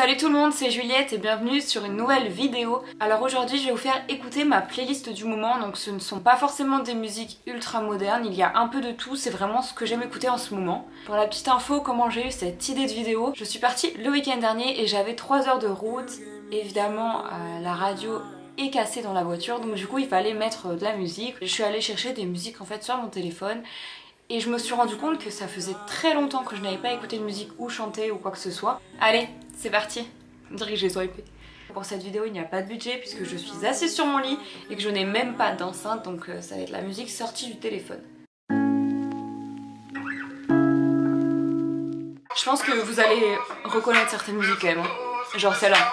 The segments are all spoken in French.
Salut tout le monde, c'est Juliette et bienvenue sur une nouvelle vidéo. Alors aujourd'hui je vais vous faire écouter ma playlist du moment, donc ce ne sont pas forcément des musiques ultra modernes, il y a un peu de tout, c'est vraiment ce que j'aime écouter en ce moment. Pour la petite info, comment j'ai eu cette idée de vidéo, je suis partie le week-end dernier et j'avais 3 heures de route, évidemment la radio est cassée dans la voiture donc du coup il fallait mettre de la musique. Je suis allée chercher des musiques en fait sur mon téléphone et je me suis rendu compte que ça faisait très longtemps que je n'avais pas écouté de musique ou chanté ou quoi que ce soit. Allez, c'est parti On dirait que j'ai. Pour cette vidéo, il n'y a pas de budget puisque je suis assise sur mon lit et que je n'ai même pas d'enceinte, donc euh, ça va être la musique sortie du téléphone. Je pense que vous allez reconnaître certaines musiques quand même. Hein. Genre celle-là.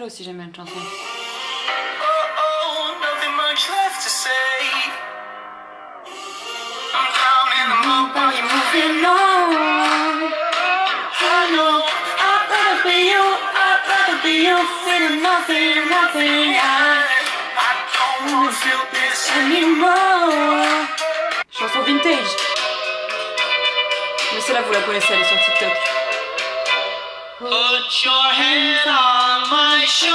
Celle aussi j'aime bien la chanson. Chanson vintage. Mais celle-là vous la connaissez, elle est sur TikTok. Put your hands on my shoulder.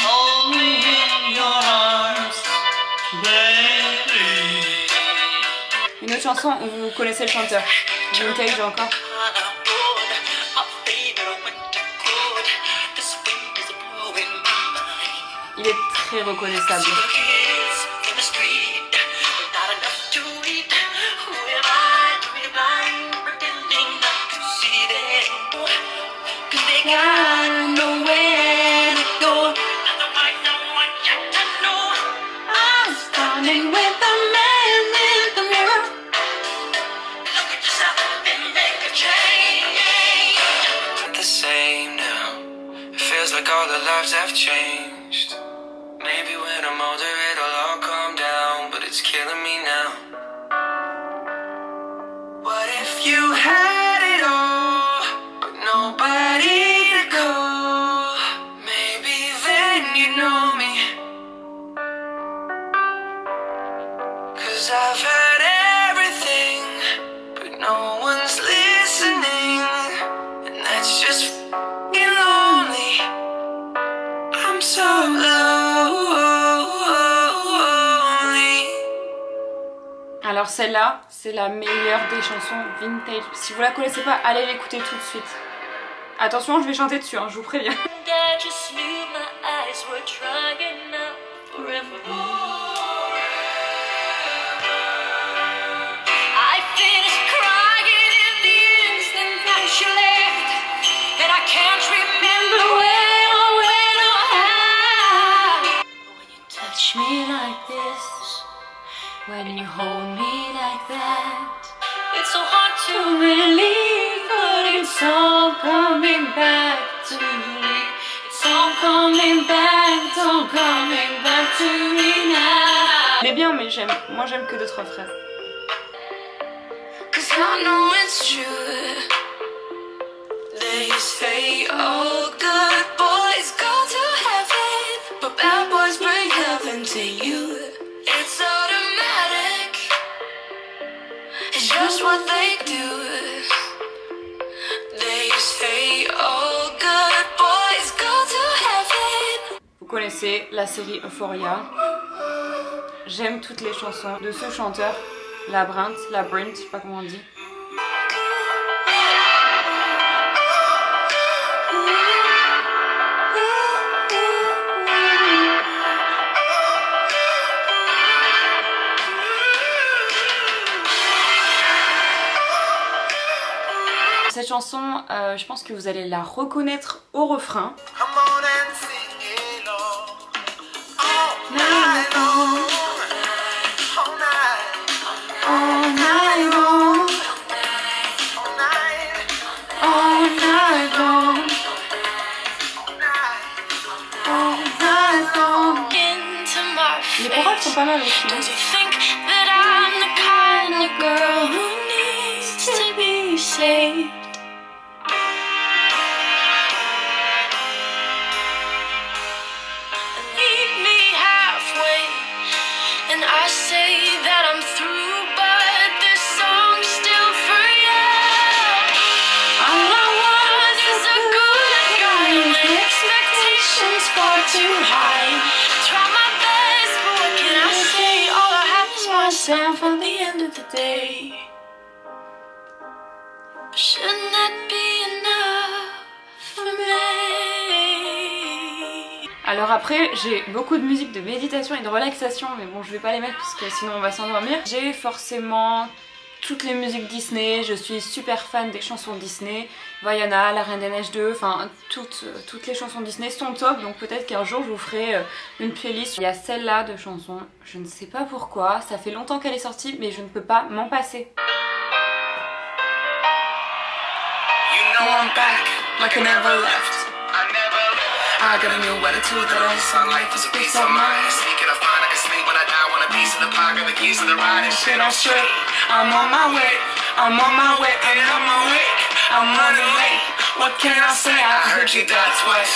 Hold me in your arms, baby. Une autre chanson où vous connaissez le chanteur. Vintage encore. Il est très reconnaissable. The lives Alors celle-là, c'est la meilleure des chansons vintage. Si vous la connaissez pas, allez l'écouter tout de suite. Attention, je vais chanter dessus, hein, je vous préviens. when you hold me to believe, but it's all coming back to me. It's all coming back, it's all coming back to me now. Il est bien, mais j'aime. Moi, j'aime que d'autres frères. Cause I know it's true. Oh. Vous connaissez la série Euphoria. J'aime toutes les chansons de ce chanteur, la Brint, la Brint, je sais pas comment on dit. cette chanson, euh, je pense que vous allez la reconnaître au refrain. Les paroles sont pas mal aussi. Hein. Alors après, j'ai beaucoup de musique de méditation et de relaxation, mais bon, je vais pas les mettre parce que sinon on va s'endormir. J'ai forcément toutes les musiques Disney, je suis super fan des chansons Disney, Vaiana, La Reine des Neiges 2, enfin toutes, euh, toutes les chansons Disney sont top, donc peut-être qu'un jour je vous ferai euh, une playlist. Il y a celle-là de chansons, je ne sais pas pourquoi, ça fait longtemps qu'elle est sortie, mais je ne peux pas m'en passer. A piece of the pie, got the keys to the ride and shit on straight. I'm on my way, I'm on my way, and I'm awake. I'm running late. What can I say? I heard you died twice.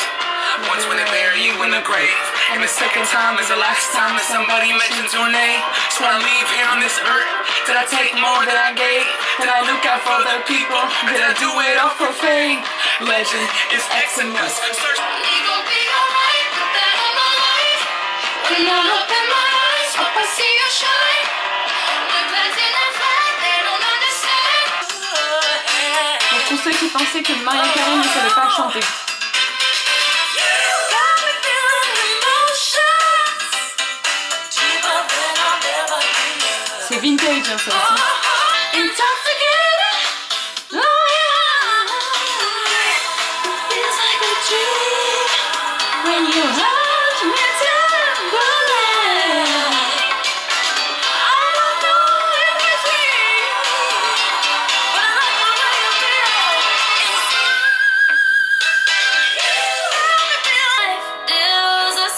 Once when they bury you in the grave. And the second time is the last time that somebody mentions your name. So I leave here on this earth. Did I take more than I gave? Did I look out for other people? Did I do it all for fame? Legend is X and us. Search We gon' be alright, put that on my life. When I open my ceux qui pensaient que Maria Carey ne savait pas chanter. C'est vintage hein, ça aussi.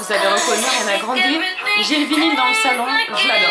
Vous avez reconnu Ariana Grande. J'ai le vinyle dans le salon, je l'adore.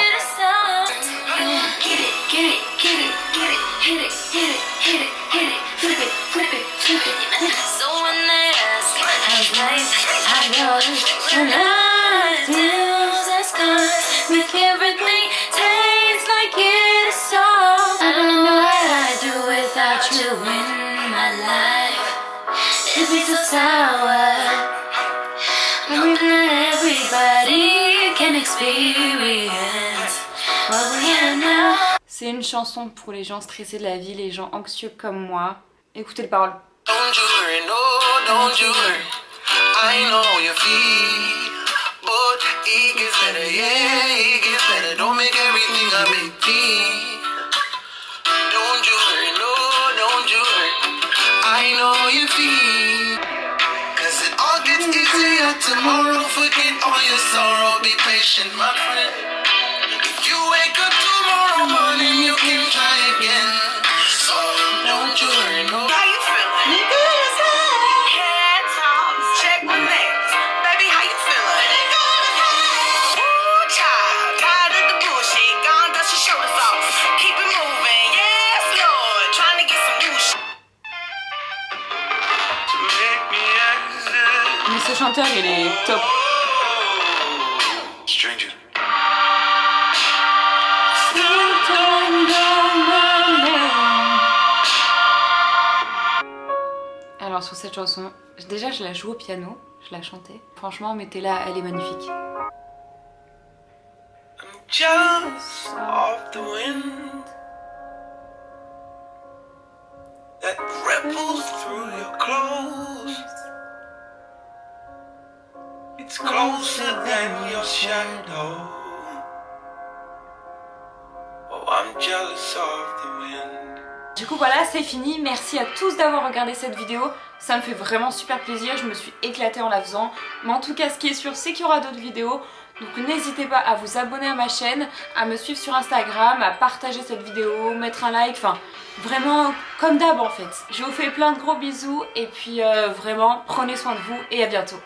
C'est une chanson pour les gens stressés de la vie, les gens anxieux comme moi. Écoutez les paroles. Don't you worry, no, don't you worry. I know you feel, all gets easier tomorrow. Forget all your sorrow, be patient, my friend. If you wake up tomorrow morning, you can try again. Chanteur, il est top. Stranger. Alors sur cette chanson, déjà je la joue au piano, je la chantais. Franchement, mettez-la, elle est magnifique. I'm jealous of the wind that ripples Oh, I'm jealous of the. Du coup voilà, c'est fini. Merci à tous d'avoir regardé cette vidéo. Ça me fait vraiment super plaisir. Je me suis éclatée en la faisant. Mais en tout cas, ce qui est sûr, c'est qu'il y aura d'autres vidéos. Donc n'hésitez pas à vous abonner à ma chaîne, à me suivre sur Instagram, à partager cette vidéo, mettre un like, enfin vraiment comme d'hab en fait. Je vous fais plein de gros bisous et puis euh, vraiment prenez soin de vous et à bientôt.